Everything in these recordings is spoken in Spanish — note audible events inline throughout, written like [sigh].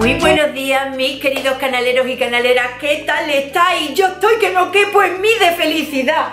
Muy buenos días mis queridos canaleros y canaleras, ¿qué tal estáis? Yo estoy que no quepo en mí de felicidad.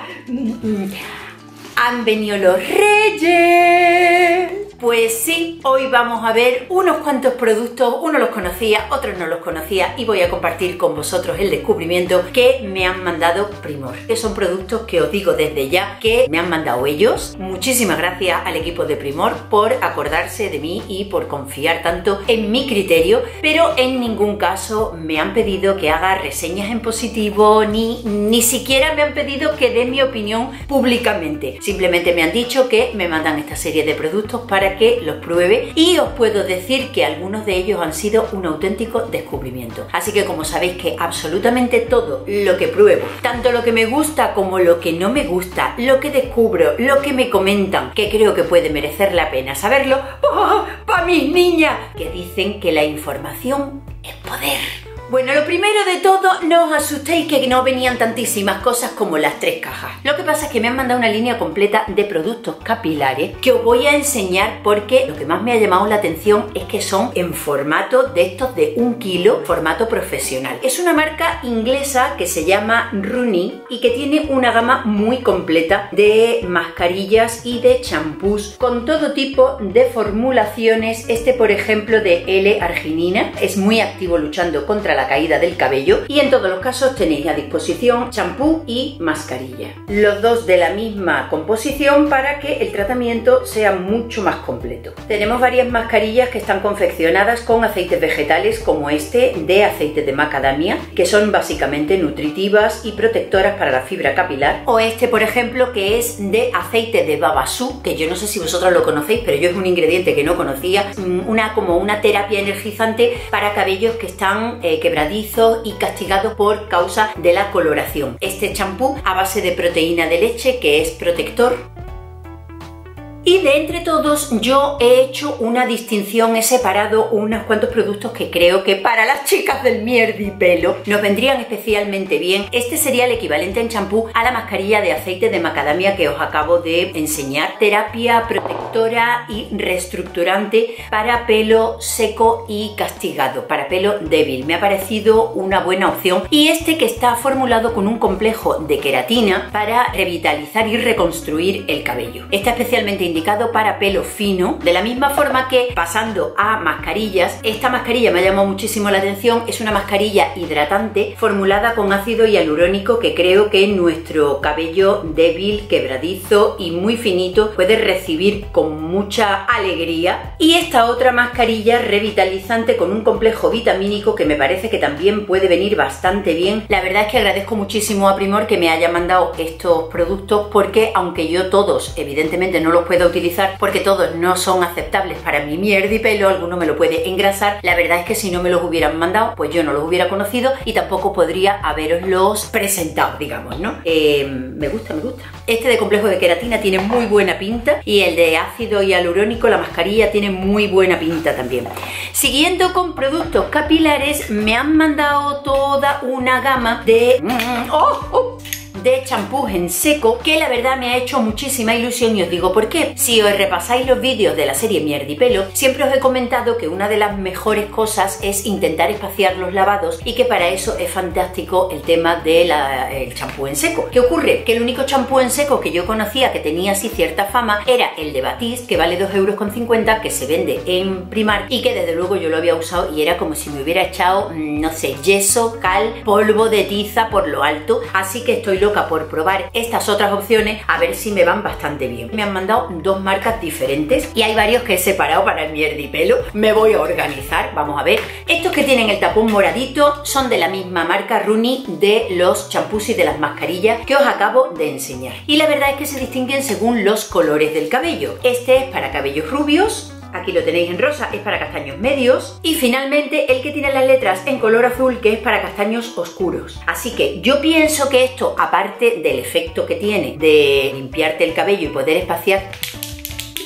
Han venido los reyes. Pues sí, hoy vamos a ver unos cuantos productos, uno los conocía, otros no los conocía y voy a compartir con vosotros el descubrimiento que me han mandado Primor, que son productos que os digo desde ya que me han mandado ellos. Muchísimas gracias al equipo de Primor por acordarse de mí y por confiar tanto en mi criterio, pero en ningún caso me han pedido que haga reseñas en positivo ni ni siquiera me han pedido que dé mi opinión públicamente. Simplemente me han dicho que me mandan esta serie de productos para que los pruebe y os puedo decir que algunos de ellos han sido un auténtico descubrimiento. Así que como sabéis que absolutamente todo lo que pruebo, tanto lo que me gusta como lo que no me gusta, lo que descubro, lo que me comentan, que creo que puede merecer la pena saberlo, [laughs] ¡oh, para mis niñas, que dicen que la información es poder. Bueno, lo primero de todo, no os asustéis que no venían tantísimas cosas como las tres cajas. Lo que pasa es que me han mandado una línea completa de productos capilares que os voy a enseñar porque lo que más me ha llamado la atención es que son en formato de estos de un kilo, formato profesional. Es una marca inglesa que se llama Rooney y que tiene una gama muy completa de mascarillas y de champús con todo tipo de formulaciones. Este, por ejemplo, de L-arginina es muy activo luchando contra la caída del cabello y en todos los casos tenéis a disposición champú y mascarilla. Los dos de la misma composición para que el tratamiento sea mucho más completo. Tenemos varias mascarillas que están confeccionadas con aceites vegetales como este de aceite de macadamia que son básicamente nutritivas y protectoras para la fibra capilar o este por ejemplo que es de aceite de babasú que yo no sé si vosotros lo conocéis pero yo es un ingrediente que no conocía mm, una como una terapia energizante para cabellos que están eh, quebradizo y castigado por causa de la coloración. Este champú a base de proteína de leche que es protector y de entre todos yo he hecho una distinción, he separado unos cuantos productos que creo que para las chicas del mierdi pelo nos vendrían especialmente bien. Este sería el equivalente en champú a la mascarilla de aceite de macadamia que os acabo de enseñar. Terapia protectora y reestructurante para pelo seco y castigado, para pelo débil. Me ha parecido una buena opción. Y este que está formulado con un complejo de queratina para revitalizar y reconstruir el cabello. Está especialmente indicado para pelo fino, de la misma forma que pasando a mascarillas, esta mascarilla me ha llamado muchísimo la atención, es una mascarilla hidratante formulada con ácido hialurónico que creo que nuestro cabello débil, quebradizo y muy finito puede recibir con mucha alegría. Y esta otra mascarilla revitalizante con un complejo vitamínico que me parece que también puede venir bastante bien. La verdad es que agradezco muchísimo a Primor que me haya mandado estos productos porque aunque yo todos evidentemente no los puedo utilizar porque todos no son aceptables para mi mierda y pelo, alguno me lo puede engrasar. La verdad es que si no me los hubieran mandado, pues yo no los hubiera conocido y tampoco podría haberoslos presentado, digamos, ¿no? Eh, me gusta, me gusta. Este de complejo de queratina tiene muy buena pinta y el de ácido hialurónico, la mascarilla, tiene muy buena pinta también. Siguiendo con productos capilares, me han mandado toda una gama de... Mm, ¡Oh! oh de champús en seco que la verdad me ha hecho muchísima ilusión y os digo por qué. Si os repasáis los vídeos de la serie Mierdi Pelo, siempre os he comentado que una de las mejores cosas es intentar espaciar los lavados y que para eso es fantástico el tema del champú en seco. ¿Qué ocurre? Que el único champú en seco que yo conocía que tenía así cierta fama era el de Batiste, que vale 2,50 euros, que se vende en Primar y que desde luego yo lo había usado y era como si me hubiera echado, mm, no sé, yeso, cal, polvo de tiza por lo alto. Así que estoy loca por probar estas otras opciones a ver si me van bastante bien. Me han mandado dos marcas diferentes y hay varios que he separado para el mierdipelo. Me voy a organizar, vamos a ver. Estos que tienen el tapón moradito son de la misma marca Rooney de los champús y de las mascarillas que os acabo de enseñar. Y la verdad es que se distinguen según los colores del cabello. Este es para cabellos rubios, Aquí lo tenéis en rosa, es para castaños medios. Y finalmente el que tiene las letras en color azul, que es para castaños oscuros. Así que yo pienso que esto, aparte del efecto que tiene de limpiarte el cabello y poder espaciar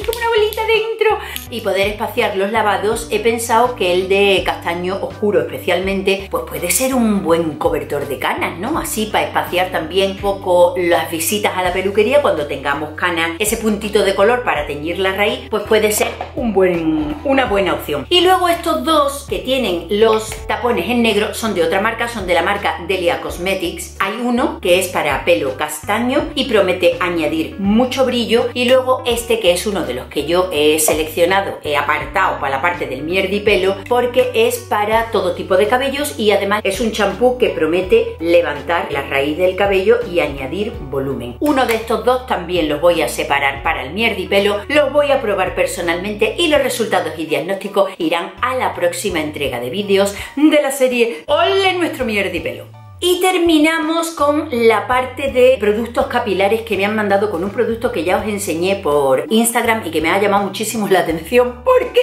como una bolita dentro. y poder espaciar los lavados, he pensado que el de castaño oscuro especialmente, pues puede ser un buen cobertor de canas, ¿no? Así para espaciar también un poco las visitas a la peluquería cuando tengamos canas, ese puntito de color para teñir la raíz, pues puede ser un buen, una buena opción. Y luego estos dos que tienen los tapones en negro son de otra marca, son de la marca Delia Cosmetics. Hay uno que es para pelo castaño y promete añadir mucho brillo y luego este que es uno de los que yo he seleccionado, he apartado para la parte del mierdi pelo porque es para todo tipo de cabellos y además es un champú que promete levantar la raíz del cabello y añadir volumen. Uno de estos dos también los voy a separar para el mierdi pelo, los voy a probar personalmente y los resultados y diagnósticos irán a la próxima entrega de vídeos de la serie Ole nuestro mierdi pelo. Y terminamos con la parte de productos capilares que me han mandado con un producto que ya os enseñé por Instagram y que me ha llamado muchísimo la atención [laughs] porque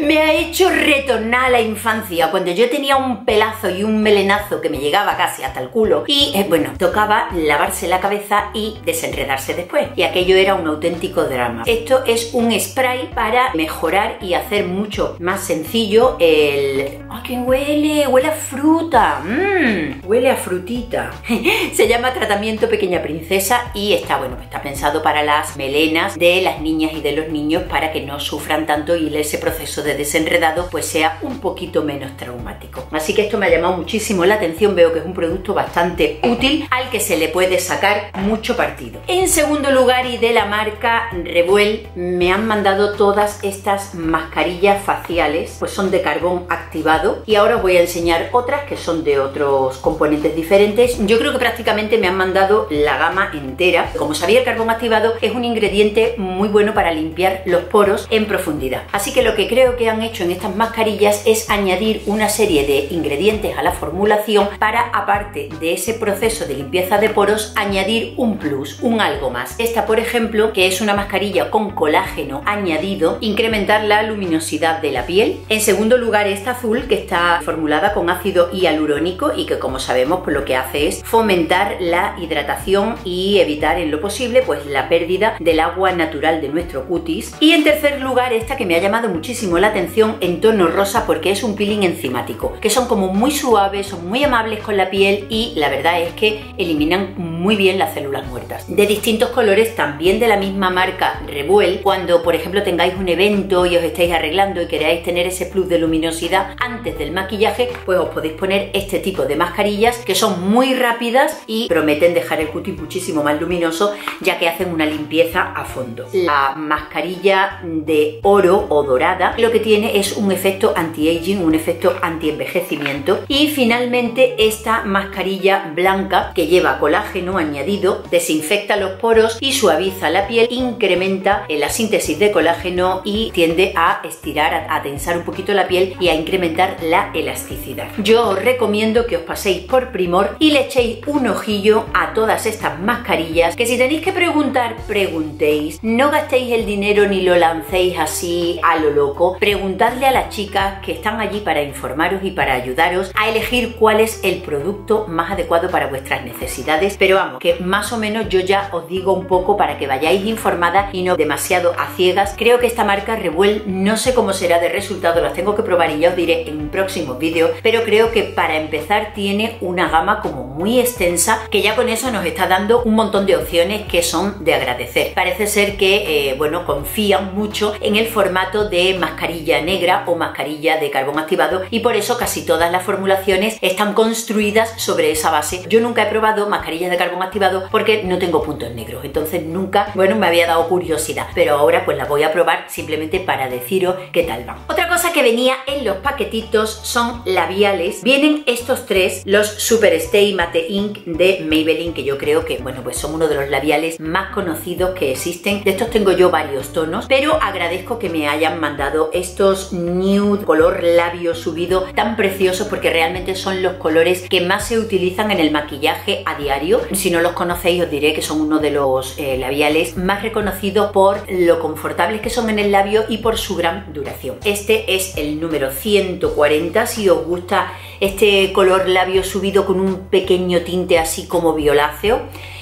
me ha hecho retornar a la infancia cuando yo tenía un pelazo y un melenazo que me llegaba casi hasta el culo y eh, bueno, tocaba lavarse la cabeza y desenredarse después y aquello era un auténtico drama. Esto es un spray para mejorar y hacer mucho más sencillo el... ¡Ah, qué huele! ¡Huele a fruta! Mmm, huele a frutita. [laughs] Se llama tratamiento pequeña princesa y está, bueno, está pensado para las melenas de las niñas y de los niños para que no sufran tanto y ese proceso de desenredado pues sea un poquito menos traumático. Así que esto me ha llamado muchísimo la atención, veo que es un producto bastante útil al que se le puede sacar mucho partido. En segundo lugar y de la marca Revuel me han mandado todas estas mascarillas faciales, pues son de carbón activado y ahora os voy a enseñar otras que son de otros componentes diferentes. Yo creo que prácticamente me han mandado la gama entera. Como sabía, el carbón activado es un ingrediente muy bueno para limpiar los poros en profundidad. Así que lo que creo que han hecho en estas mascarillas es añadir una serie de ingredientes a la formulación para, aparte de ese proceso de limpieza de poros, añadir un plus, un algo más. Esta, por ejemplo, que es una mascarilla con colágeno añadido, incrementar la luminosidad de la piel. En segundo lugar, esta azul que está formulada con ácido hialurónico y que como sabemos pues lo que hace es fomentar la hidratación y evitar en lo posible pues la pérdida del agua natural de nuestro cutis. Y en tercer lugar esta que me ha llamado muchísimo la atención en tono rosa porque es un peeling enzimático, que son como muy suaves, son muy amables con la piel y la verdad es que eliminan muy bien las células muertas. De distintos colores, también de la misma marca Revuel, cuando por ejemplo tengáis un evento y os estáis arreglando y queráis tener ese plus de luminosidad antes del maquillaje, pues os podéis poner este tipo de mascarillas que son muy rápidas y prometen dejar el cutis muchísimo más luminoso ya que hacen una limpieza a fondo. La mascarilla de oro o dorada lo que tiene es un efecto anti-aging, un efecto anti-envejecimiento y finalmente esta mascarilla blanca que lleva colágeno añadido desinfecta los poros y suaviza la piel, incrementa la síntesis de colágeno y tiende a estirar, a tensar un poquito la piel y a incrementar la elasticidad. Yo os recomiendo que os paséis por Primor y le echéis un ojillo a todas estas mascarillas que si tenéis que preguntar, preguntéis. No gastéis el dinero ni lo lancéis así a lo loco. Preguntadle a las chicas que están allí para informaros y para ayudaros a elegir cuál es el producto más adecuado para vuestras necesidades. Pero vamos, que más o menos yo ya os digo un poco para que vayáis informadas y no demasiado a ciegas. Creo que esta marca Revuel no sé cómo será de resultado, las tengo que probar y ya os diré en un próximo vídeo, pero creo que para empezar tiene un una gama como muy extensa que ya con eso nos está dando un montón de opciones que son de agradecer. Parece ser que, eh, bueno, confían mucho en el formato de mascarilla negra o mascarilla de carbón activado y por eso casi todas las formulaciones están construidas sobre esa base. Yo nunca he probado mascarillas de carbón activado porque no tengo puntos negros, entonces nunca, bueno, me había dado curiosidad, pero ahora pues la voy a probar simplemente para deciros qué tal van. Otra cosa que venía en los paquetitos son labiales. Vienen estos tres, los Super Stay Matte Ink de Maybelline, que yo creo que, bueno, pues son uno de los labiales más conocidos que existen. De estos tengo yo varios tonos, pero agradezco que me hayan mandado estos nude color labio subido tan preciosos porque realmente son los colores que más se utilizan en el maquillaje a diario. Si no los conocéis os diré que son uno de los eh, labiales más reconocidos por lo confortables que son en el labio y por su gran duración. Este es el número 140. Si os gusta este color labio subido con un pequeño tinte así como violáceo.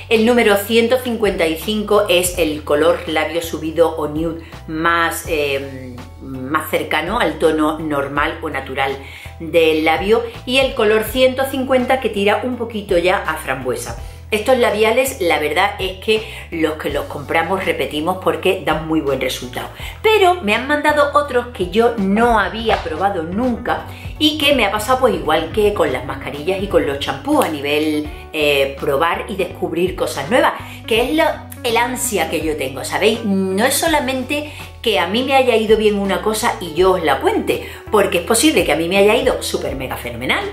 El número 155 es el color labio subido o nude más, eh, más cercano al tono normal o natural del labio y el color 150 que tira un poquito ya a frambuesa. Estos labiales, la verdad es que los que los compramos repetimos porque dan muy buen resultado. Pero me han mandado otros que yo no había probado nunca y que me ha pasado pues igual que con las mascarillas y con los champús a nivel eh, probar y descubrir cosas nuevas, que es el ansia que yo tengo, ¿sabéis? No es solamente que a mí me haya ido bien una cosa y yo os la cuente, porque es posible que a mí me haya ido súper mega fenomenal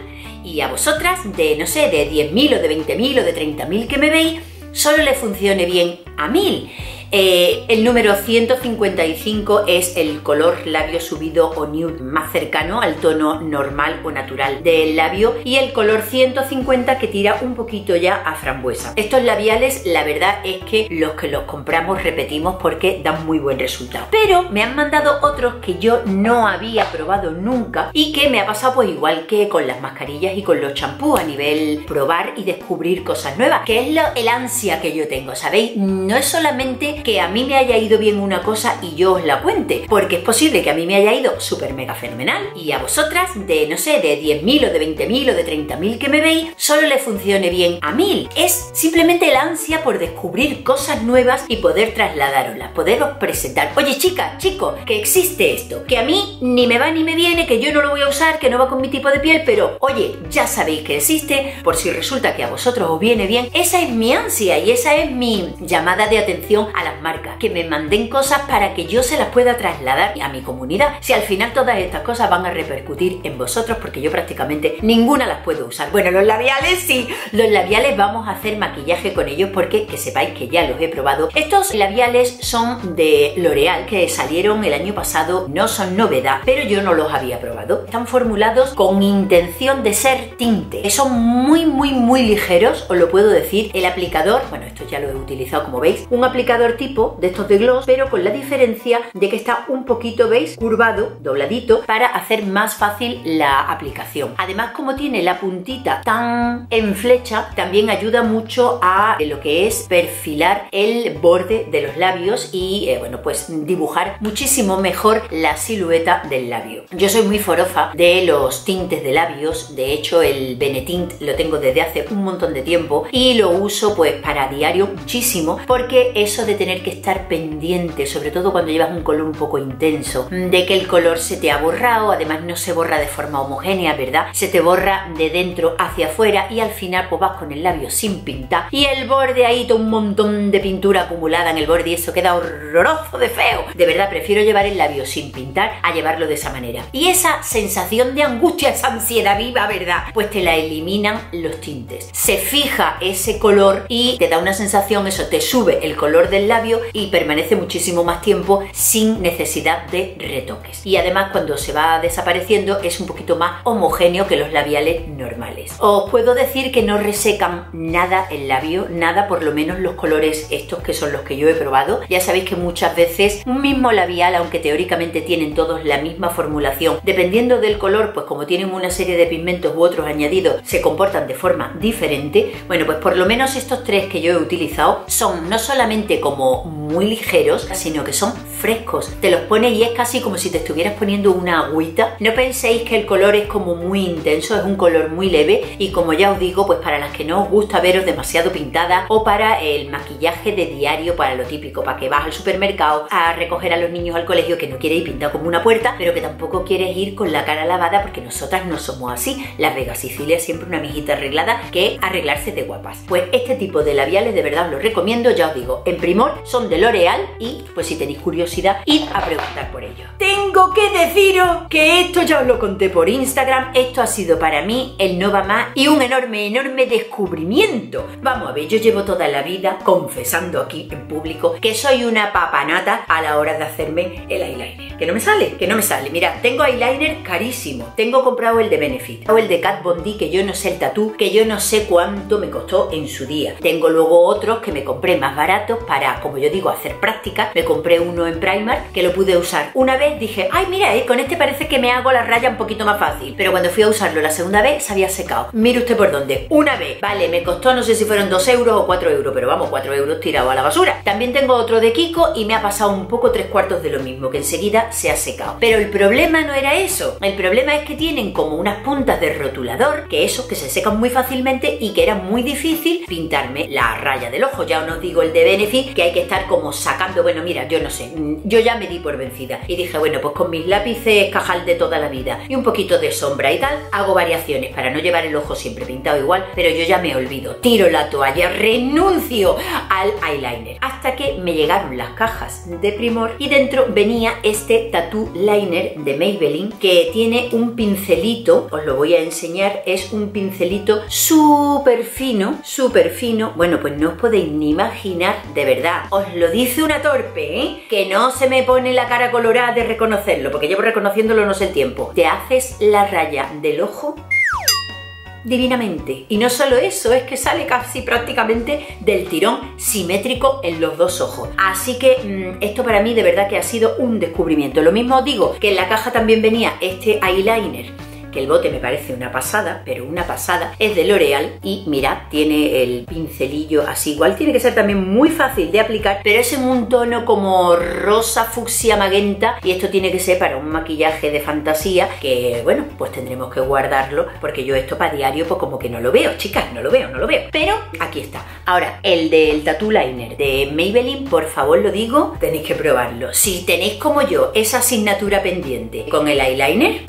y a vosotras de, no sé, de 10.000 o de 20.000 o de 30.000 que me veis, solo le funcione bien a 1000. Eh, el número 155 es el color labio subido o nude más cercano al tono normal o natural del labio y el color 150 que tira un poquito ya a frambuesa. Estos labiales la verdad es que los que los compramos repetimos porque dan muy buen resultado. Pero me han mandado otros que yo no había probado nunca y que me ha pasado pues igual que con las mascarillas y con los champús a nivel probar y descubrir cosas nuevas, que es el ansia que yo tengo, ¿sabéis? No es solamente que a mí me haya ido bien una cosa y yo os la cuente, porque es posible que a mí me haya ido súper mega fenomenal y a vosotras de, no sé, de 10.000 o de 20.000 o de 30.000 que me veis, solo le funcione bien a 1000. Es simplemente la ansia por descubrir cosas nuevas y poder trasladaroslas, poderos presentar. Oye chica, chico, que existe esto, que a mí ni me va ni me viene, que yo no lo voy a usar, que no va con mi tipo de piel, pero oye, ya sabéis que existe, por si resulta que a vosotros os viene bien, esa es mi ansia y esa es mi llamada de atención a la marcas, que me manden cosas para que yo se las pueda trasladar a mi comunidad. Si al final todas estas cosas van a repercutir en vosotros, porque yo prácticamente ninguna las puedo usar. Bueno, los labiales sí, los labiales vamos a hacer maquillaje con ellos porque que sepáis que ya los he probado. Estos labiales son de L'Oreal, que salieron el año pasado, no son novedad, pero yo no los había probado. Están formulados con intención de ser tinte. Son muy, muy, muy ligeros, os lo puedo decir. El aplicador, bueno, esto ya lo he utilizado como veis, un aplicador tipo de estos de gloss, pero con la diferencia de que está un poquito, ¿veis? Curvado, dobladito, para hacer más fácil la aplicación. Además, como tiene la puntita tan en flecha, también ayuda mucho a lo que es perfilar el borde de los labios y, eh, bueno, pues dibujar muchísimo mejor la silueta del labio. Yo soy muy forofa de los tintes de labios, de hecho el Benetint lo tengo desde hace un montón de tiempo y lo uso pues para diario muchísimo porque eso de tener que estar pendiente, sobre todo cuando llevas un color un poco intenso, de que el color se te ha borrado, además no se borra de forma homogénea, ¿verdad? Se te borra de dentro hacia afuera y al final pues vas con el labio sin pintar y el borde ahí todo un montón de pintura acumulada en el borde y eso queda horroroso de feo. De verdad, prefiero llevar el labio sin pintar a llevarlo de esa manera. Y esa sensación de angustia, esa ansiedad viva, ¿verdad? Pues te la eliminan los tintes. Se fija ese color y te da una sensación, eso te sube el color del labio y permanece muchísimo más tiempo sin necesidad de retoques. Y además cuando se va desapareciendo es un poquito más homogéneo que los labiales normales. Os puedo decir que no resecan nada el labio, nada por lo menos los colores estos que son los que yo he probado. Ya sabéis que muchas veces un mismo labial, aunque teóricamente tienen todos la misma formulación, dependiendo del color, pues como tienen una serie de pigmentos u otros añadidos, se comportan de forma diferente. Bueno, pues por lo menos estos tres que yo he utilizado son no solamente como muy ligeros, sino que son frescos. Te los pones y es casi como si te estuvieras poniendo una agüita. No penséis que el color es como muy intenso, es un color muy leve y como ya os digo, pues para las que no os gusta veros demasiado pintada o para el maquillaje de diario, para lo típico, para que vas al supermercado a recoger a los niños al colegio que no quiere ir pintado como una puerta, pero que tampoco quieres ir con la cara lavada porque nosotras no somos así. Las Vegas Sicilia siempre una mijita arreglada que arreglarse de guapas. Pues este tipo de labiales de verdad os los recomiendo, ya os digo, en primor son de L'Oreal y pues si tenéis curiosidad, id a preguntar por ello. Tengo que deciros que esto ya os lo conté por Instagram, esto ha sido para mí el no va más y un enorme, enorme descubrimiento. Vamos a ver, yo llevo toda la vida confesando aquí en público que soy una papanata a la hora de hacerme el eyeliner que no me sale, que no me sale. Mira, tengo eyeliner carísimo. Tengo comprado el de Benefit o el de Kat Bondi, que yo no sé el tatú, que yo no sé cuánto me costó en su día. Tengo luego otros que me compré más baratos para, como yo digo, hacer práctica. Me compré uno en Primark que lo pude usar una vez. Dije, ay, mira, eh, con este parece que me hago la raya un poquito más fácil. Pero cuando fui a usarlo la segunda vez, se había secado. Mire usted por dónde. Una vez, vale, me costó, no sé si fueron 2 euros o 4 euros, pero vamos, 4 euros tirado a la basura. También tengo otro de Kiko y me ha pasado un poco tres cuartos de lo mismo, que enseguida se ha secado. Pero el problema no era eso. El problema es que tienen como unas puntas de rotulador, que eso, que se secan muy fácilmente y que era muy difícil pintarme la raya del ojo. Ya os digo el de Benefit, que hay que estar como sacando, bueno, mira, yo no sé, mm, yo ya me di por vencida. Y dije, bueno, pues con mis lápices cajal de toda la vida y un poquito de sombra y tal, hago variaciones para no llevar el ojo siempre pintado igual, pero yo ya me olvido. Tiro la toalla, renuncio al eyeliner. Hasta que me llegaron las cajas de Primor y dentro venía este tattoo liner de Maybelline que tiene un pincelito, os lo voy a enseñar, es un pincelito súper fino, súper fino. Bueno, pues no os podéis ni imaginar, de verdad, os lo dice una torpe, ¿eh? que no se me pone la cara colorada de reconocerlo, porque llevo reconociéndolo no sé el tiempo. Te haces la raya del ojo divinamente. Y no solo eso, es que sale casi prácticamente del tirón simétrico en los dos ojos. Así que mm, esto para mí de verdad que ha sido un descubrimiento. Lo mismo digo que en la caja también venía este eyeliner que el bote me parece una pasada, pero una pasada, es de L'Oreal y mirad, tiene el pincelillo así, igual tiene que ser también muy fácil de aplicar, pero es en un tono como rosa, fucsia, magenta y esto tiene que ser para un maquillaje de fantasía que, bueno, pues tendremos que guardarlo porque yo esto para diario pues como que no lo veo, chicas, no lo veo, no lo veo, pero aquí está. Ahora, el del Tattoo Liner de Maybelline, por favor lo digo, tenéis que probarlo. Si tenéis como yo esa asignatura pendiente con el eyeliner,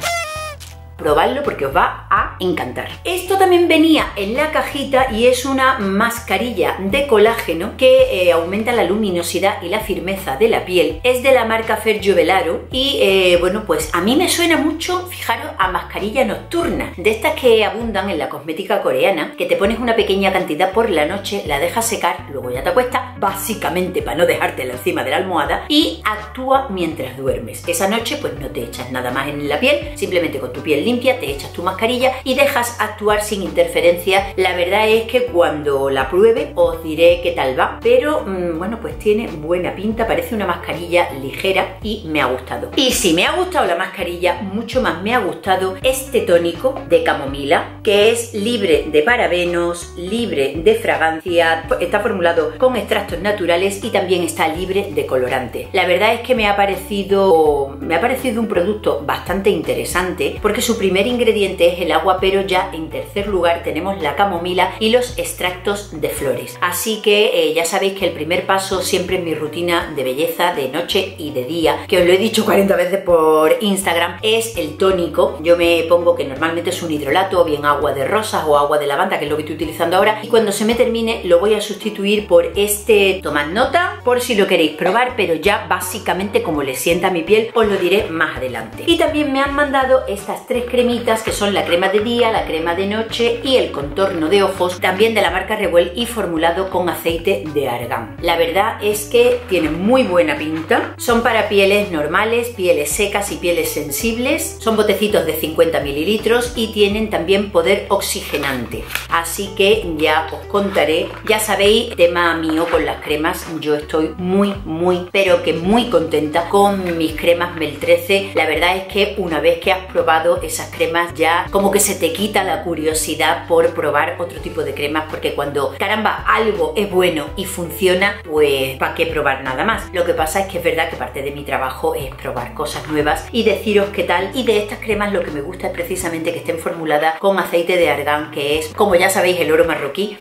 Probadlo porque os va a encantar. Esto también venía en la cajita y es una mascarilla de colágeno que eh, aumenta la luminosidad y la firmeza de la piel. Es de la marca Fer Juvelaro y eh, bueno, pues a mí me suena mucho, fijaros, a mascarilla nocturna, de estas que abundan en la cosmética coreana, que te pones una pequeña cantidad por la noche, la dejas secar, luego ya te acuestas, básicamente para no dejártela encima de la almohada y actúa mientras duermes. Esa noche pues no te echas nada más en la piel, simplemente con tu piel limpia, te echas tu mascarilla y dejas actuar sin interferencia. La verdad es que cuando la pruebe os diré qué tal va, pero mm, bueno, pues tiene buena pinta, parece una mascarilla ligera y me ha gustado. Y si me ha gustado la mascarilla, mucho más me ha gustado este tónico de camomila, que es libre de parabenos, libre de fragancia, está formulado con extractos naturales y también está libre de colorante. La verdad es que me ha parecido me ha parecido un producto bastante interesante porque su primer ingrediente es el agua, pero ya en tercer lugar tenemos la camomila y los extractos de flores. Así que eh, ya sabéis que el primer paso siempre en mi rutina de belleza de noche y de día, que os lo he dicho 40 veces por Instagram, es el tónico. Yo me pongo que normalmente es un hidrolato o bien agua de rosas o agua de lavanda, que es lo que estoy utilizando ahora, y cuando se me termine lo voy a sustituir por este tomad nota, por si lo queréis probar, pero ya básicamente como le sienta a mi piel, os lo diré más adelante. Y también me han mandado estas tres cremitas que son la crema de día, la crema de noche y el contorno de ojos, también de la marca Revuel y formulado con aceite de argán. La verdad es que tienen muy buena pinta, son para pieles normales, pieles secas y pieles sensibles, son botecitos de 50 mililitros y tienen también poder oxigenante. Así que ya os contaré, ya sabéis, tema mío con las cremas, yo estoy muy, muy, pero que muy contenta con mis cremas Mel 13. La verdad es que una vez que has probado esas cremas, ya como que se te quita la curiosidad por probar otro tipo de cremas porque cuando caramba algo es bueno y funciona pues para qué probar nada más lo que pasa es que es verdad que parte de mi trabajo es probar cosas nuevas y deciros qué tal. Y de estas cremas lo que me gusta es precisamente que estén formuladas con aceite de argán que es como ya sabéis el oro marroquí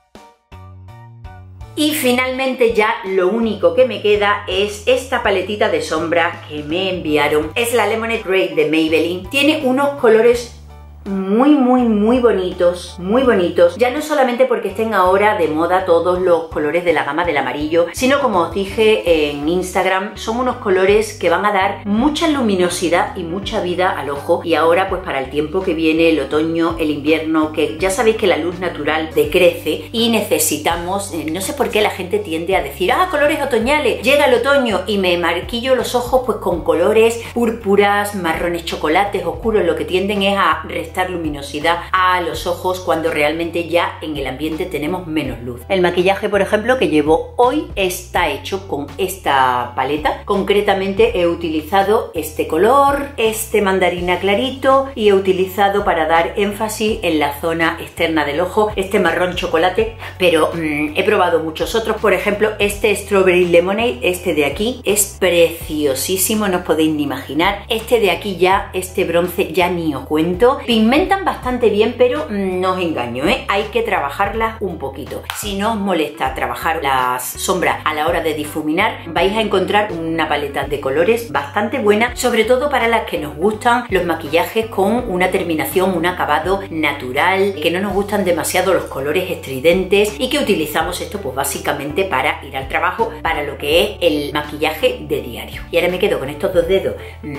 y finalmente ya lo único que me queda es esta paletita de sombra que me enviaron. Es la Lemonade Grey de Maybelline. Tiene unos colores muy, muy, muy bonitos, muy bonitos. Ya no solamente porque estén ahora de moda todos los colores de la gama del amarillo, sino como os dije en Instagram, son unos colores que van a dar mucha luminosidad y mucha vida al ojo. Y ahora, pues para el tiempo que viene, el otoño, el invierno, que ya sabéis que la luz natural decrece y necesitamos, eh, no sé por qué la gente tiende a decir, ah, colores otoñales, llega el otoño y me marquillo los ojos pues con colores púrpuras, marrones chocolates, oscuros, lo que tienden es a luminosidad a los ojos cuando realmente ya en el ambiente tenemos menos luz. El maquillaje, por ejemplo, que llevo hoy está hecho con esta paleta. Concretamente he utilizado este color, este mandarina clarito y he utilizado para dar énfasis en la zona externa del ojo este marrón chocolate, pero mm, he probado muchos otros. Por ejemplo, este Strawberry Lemonade, este de aquí, es preciosísimo, no os podéis ni imaginar. Este de aquí ya, este bronce ya ni os cuento. Pigmentan bastante bien, pero no os engaño, ¿eh? hay que trabajarlas un poquito. Si no os molesta trabajar las sombras a la hora de difuminar, vais a encontrar una paleta de colores bastante buena, sobre todo para las que nos gustan los maquillajes con una terminación, un acabado natural, que no nos gustan demasiado los colores estridentes y que utilizamos esto pues básicamente para ir al trabajo, para lo que es el maquillaje de diario. Y ahora me quedo con estos dos dedos mm,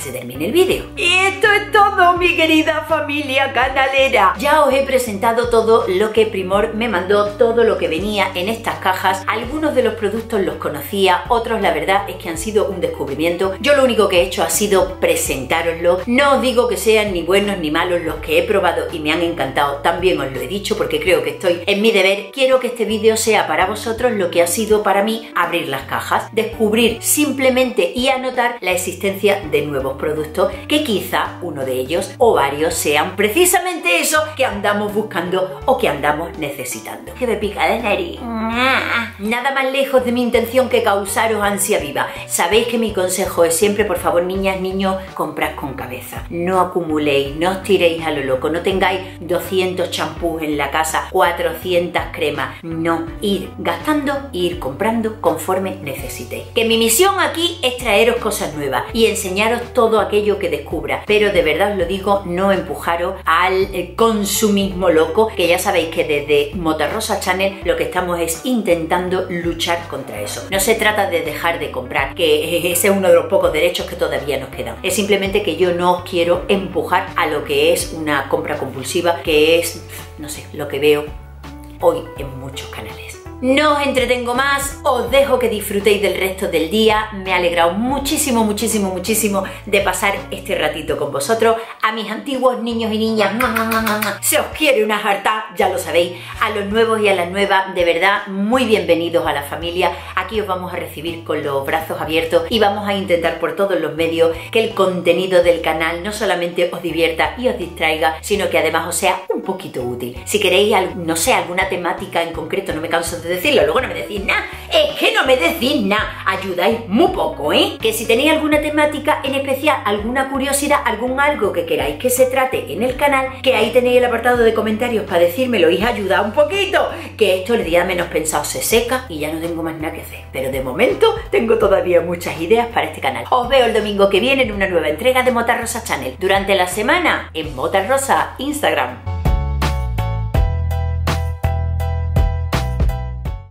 se termine el vídeo. Y esto es todo, mi querida familia canalera. Ya os he presentado todo lo que Primor me mandó, todo lo que venía en estas cajas. Algunos de los productos los conocía, otros la verdad es que han sido un descubrimiento. Yo lo único que he hecho ha sido presentároslo. No os digo que sean ni buenos ni malos los que he probado y me han encantado. También os lo he dicho porque creo que estoy en mi deber. Quiero que este vídeo sea para vosotros lo que ha sido para mí abrir las cajas, descubrir simplemente y anotar la existencia de nuevos productos que quizá uno de ellos o varios sean precisamente eso que andamos buscando o que andamos necesitando. Que me pica de nariz. Nada más lejos de mi intención que causaros ansia viva. Sabéis que mi consejo es siempre, por favor, niñas, niños, comprad con cabeza. No acumuléis, no os tiréis a lo loco, no tengáis 200 champús en la casa, 400 cremas. No, ir gastando, ir comprando conforme necesitéis. Que mi misión aquí es traeros cosas nuevas y enseñaros todo todo aquello que descubra. Pero de verdad os lo digo, no empujaros al eh, consumismo loco, que ya sabéis que desde Motorrosa Channel lo que estamos es intentando luchar contra eso. No se trata de dejar de comprar, que [laughs] ese es uno de los pocos derechos que todavía nos quedan. Es simplemente que yo no quiero empujar a lo que es una compra compulsiva, que es, no sé, lo que veo hoy en muchos canales. No os entretengo más, os dejo que disfrutéis del resto del día. Me ha alegrado muchísimo, muchísimo, muchísimo de pasar este ratito con vosotros. A mis antiguos niños y niñas, se os quiere una jarta, ya lo sabéis. A los nuevos y a las nuevas, de verdad, muy bienvenidos a la familia. Aquí os vamos a recibir con los brazos abiertos y vamos a intentar por todos los medios que el contenido del canal no solamente os divierta y os distraiga, sino que además os sea un poquito útil. Si queréis, no sé, alguna temática en concreto, no me canso de decirlo, luego no me decís nada. Es que no me decís nada, ayudáis muy poco, ¿eh? Que si tenéis alguna temática en especial, alguna curiosidad, algún algo que queráis que se trate en el canal, que ahí tenéis el apartado de comentarios para decírmelo y ayudar un poquito. Que esto el día menos pensado se seca y ya no tengo más nada que hacer. Pero de momento tengo todavía muchas ideas para este canal. Os veo el domingo que viene en una nueva entrega de Mota Rosa Channel. Durante la semana en Mota Rosa Instagram.